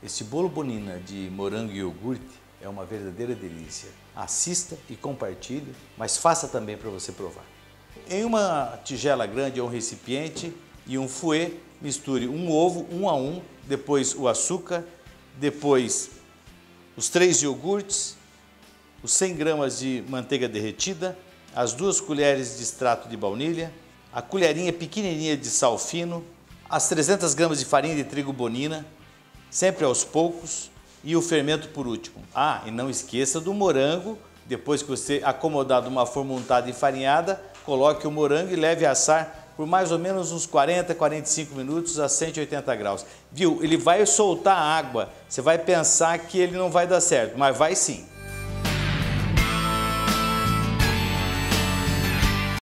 Esse bolo bonina de morango e iogurte é uma verdadeira delícia. Assista e compartilhe, mas faça também para você provar. Em uma tigela grande ou um recipiente e um fouet, misture um ovo um a um, depois o açúcar, depois os três iogurtes, os 100 gramas de manteiga derretida, as duas colheres de extrato de baunilha, a colherinha pequenininha de sal fino, as 300 gramas de farinha de trigo bonina, sempre aos poucos, e o fermento por último. Ah, e não esqueça do morango, depois que você acomodar de uma forma untada e farinhada, coloque o morango e leve a assar por mais ou menos uns 40, 45 minutos a 180 graus. Viu? Ele vai soltar água, você vai pensar que ele não vai dar certo, mas vai sim.